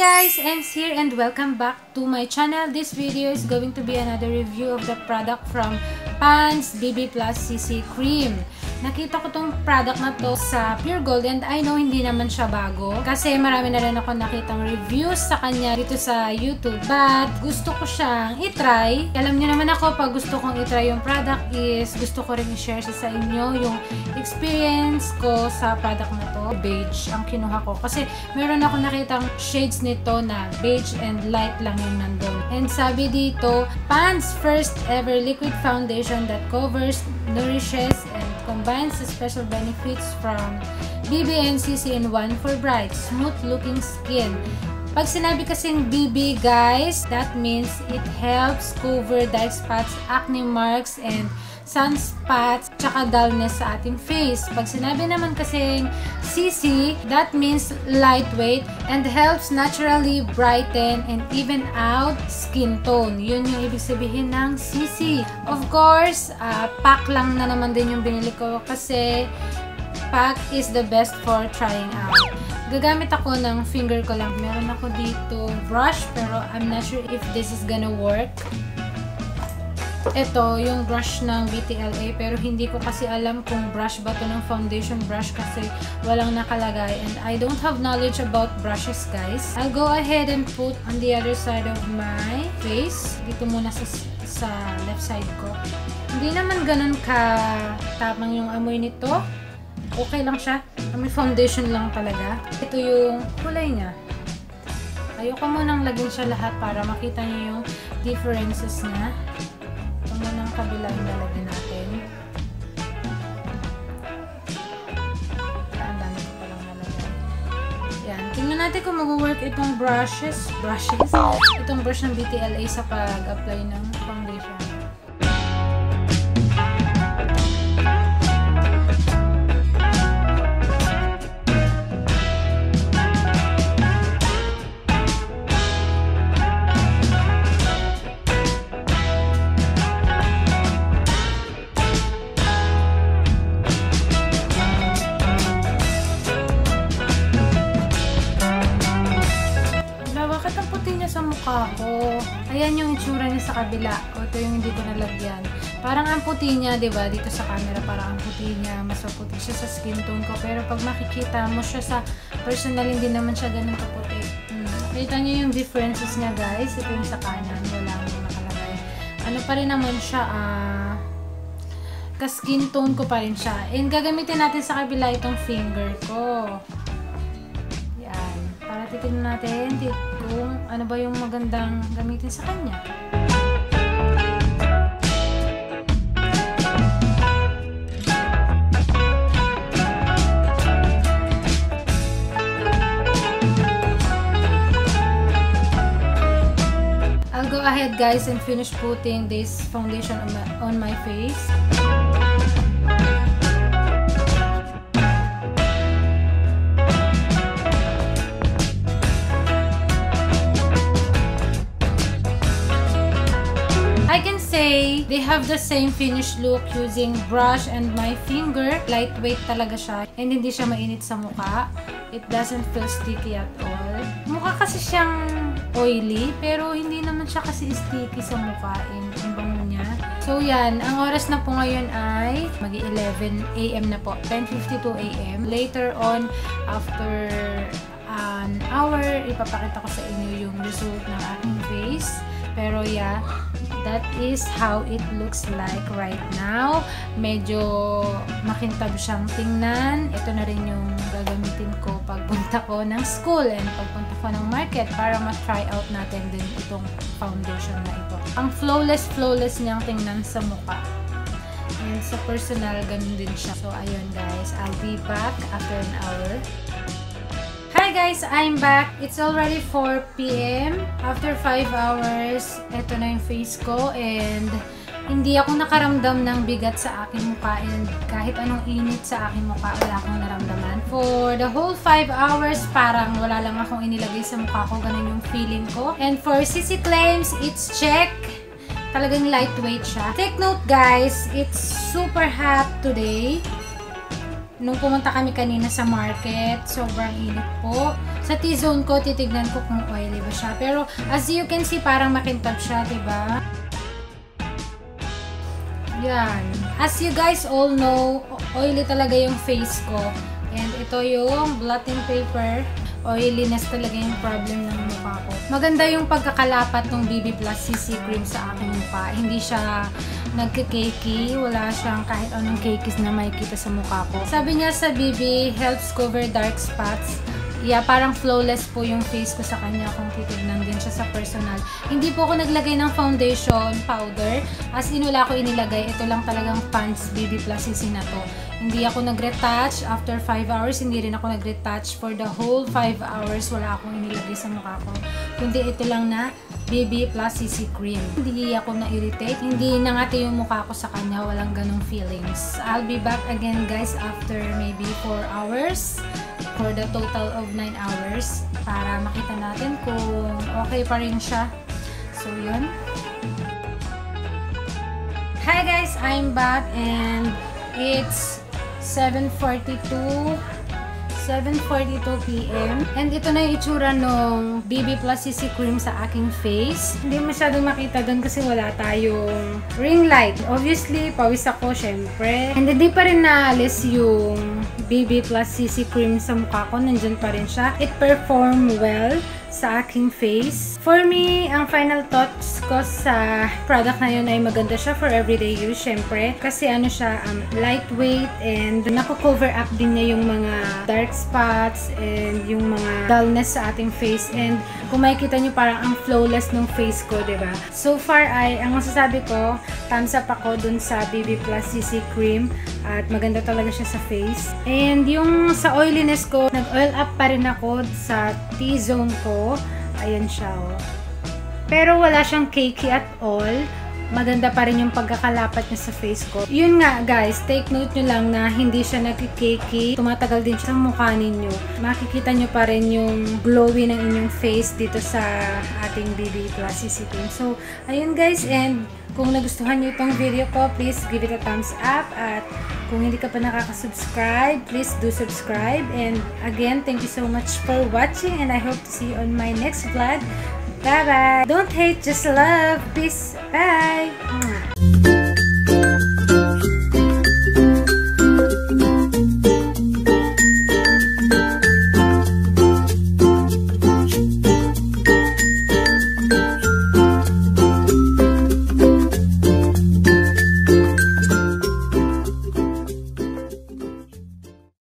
guys! Ems here and welcome back to my channel. This video is going to be another review of the product from Pans BB Plus CC Cream. Nakita ko tong product na to sa Pure Gold and I know hindi naman siya bago kasi marami na rin ako nakitang reviews sa kanya dito sa YouTube. But gusto ko siyang itry. Alam niyo naman ako pag gusto kong itry yung product is gusto ko rin i-share sa inyo yung experience ko sa product na to. Beige ang kinuha ko kasi meron ako nakitang shades nito na beige and light lang yung nandun. And sabi dito, Pans first ever liquid foundation that covers, nourishes, and combines the special benefits from BB and CC in one for bright, smooth-looking skin. Pag sinabi kasing BB, guys, that means it helps cover dark spots, acne marks, and sunspots, tsaka dullness sa ating face. Pag sinabi naman kasing CC, that means lightweight and helps naturally brighten and even out skin tone. Yun yung ibig sabihin ng CC. Of course, uh, pack lang na naman din yung binili ko kasi pack is the best for trying out. Gagamit ako ng finger ko lang. Meron ako dito brush pero I'm not sure if this is gonna work ito, yung brush ng BTLA, pero hindi ko kasi alam kung brush ba to ng foundation brush kasi walang nakalagay. And I don't have knowledge about brushes, guys. I'll go ahead and put on the other side of my face. Dito muna sa, sa left side ko. Hindi naman ganun ka tapang yung amoy nito. Okay lang siya. May foundation lang talaga. Ito yung kulay niya. Ayoko munang lagyan siya lahat para makita niyo yung differences niya kabila yung lalagyan natin. Ang dami ko palang nalagay. Yan. Tingnan natin kung mag-work itong brushes. Brushes? Itong brush ng BTLA sa pag-apply ng sa kabila. O, ito yung hindi ko nalagyan. Parang ang puti niya, ba diba? Dito sa camera, parang ang puti niya. Mas maputi siya sa skin tone ko. Pero pag makikita mo siya sa personal, hindi naman siya ganun kaputi. Hmm. Kita niyo yung differences niya, guys. Ito yung sa kanan. Wala yung nakalagay. Ano pa rin naman siya, ah... Uh, ka-skin tone ko pa rin siya. And gagamitin natin sa kabila itong finger ko. Yan. Para titignan natin kung ano ba yung magandang gamitin sa kanya. Guys and finish putting this foundation on my, on my face. say they have the same finished look using brush and my finger. Lightweight talaga siya. And hindi siya mainit sa mukha. It doesn't feel sticky at all. Mukha kasi siyang oily, pero hindi naman siya kasi sticky sa mukha. Yung bango niya. So, yan. Ang oras na po ngayon ay mag 11 a.m. na po. 10.52 a.m. Later on, after an hour, ipapakita ko sa inyo yung result ng aking face. Pero yeah, that is how it looks like right now. Medyo makintab siyang tingnan. Ito na rin yung gagamitin ko pagpunta ko ng school and pagpunta ko ng market para ma-try out natin din itong foundation na ito. Ang flawless, flawless niyang tingnan sa mukha. And sa personal, ganun din siya. So, ayun guys, I'll be back after an hour. Hi guys! I'm back. It's already 4 p.m. After 5 hours, ito na yung face ko and hindi ako nakaramdam ng bigat sa aking mukha and kahit anong init sa aking mukha, wala akong naramdaman. For the whole 5 hours, parang wala lang akong inilagay sa mukha ko. Ganun yung feeling ko. And for CC Claims, it's check. Talagang lightweight siya. Take note guys, it's super hot today. Nung pumunta kami kanina sa market, sobrang init po. Sa T-zone ko, titignan ko kung oily ba siya. Pero as you can see, parang makintab siya, ba? Yan. As you guys all know, oily talaga yung face ko. And ito yung blotting paper. Oiliness talaga yung problem ng mukha ko. Maganda yung pagkakalapat ng BB Plus CC cream sa aking mukha. Hindi siya nagkikakey. Wala siyang kahit anong cakeys na makikita sa mukha ko. Sabi niya sa BB, helps cover dark spots yeah, parang flawless po yung face ko sa kanya kung titignan din siya sa personal. Hindi po ako naglagay ng foundation powder. As in, wala ko inilagay. Ito lang talagang Pants BB Plus CC na to. Hindi ako nag-retouch after 5 hours. Hindi rin ako nag-retouch for the whole 5 hours. Wala akong inilagay sa mukha ko. Kundi ito lang na BB Plus CC Cream. Hindi ako na-irritate. Hindi nangati yung mukha ko sa kanya. Walang ganong feelings. I'll be back again guys after maybe 4 hours for the total of 9 hours para makita natin kung okay pa rin siya. So, yun. Hi guys! I'm back and it's 7.42 7.42pm. And ito na yung itsura ng BB Plus CC Cream sa aking face. Hindi masyadong makita doon kasi wala tayong ring light. Obviously, pawis ako, syempre. And hindi pa rin naalis yung BB Plus CC Cream sa mukha ko. Nandyan pa rin siya. It performed well sa aking face. For me, ang final thoughts ko sa product na yun ay maganda siya for everyday use, syempre. Kasi ano siya, um, lightweight and nako-cover up din niya yung mga dark spots and yung mga dullness sa ating face. And kung makikita nyo, parang ang flawless ng face ko, ba diba? So far ay, ang masasabi ko, thumbs up ako dun sa BB Plus CC Cream at maganda talaga siya sa face. And yung sa oiliness ko, nag-oil up pa rin ako sa T-zone ko Ayan siya, oh. Pero wala siyang cakey at all. Maganda pa rin yung pagkakalapat niya sa face ko. Yun nga, guys, take note nyo lang na hindi siya nagkikakey. Tumatagal din siya sa mukha ninyo. Makikita nyo pa rin yung glowy ng inyong face dito sa ating BB Plus CC Cream. So, ayun guys, and kung nagustuhan nyo itong video ko, please give it a thumbs up. At kung hindi ka pa nakaka-subscribe, please do subscribe. And again, thank you so much for watching and I hope to see you on my next vlog. Bye-bye! Don't hate, just love! Peace! Bye!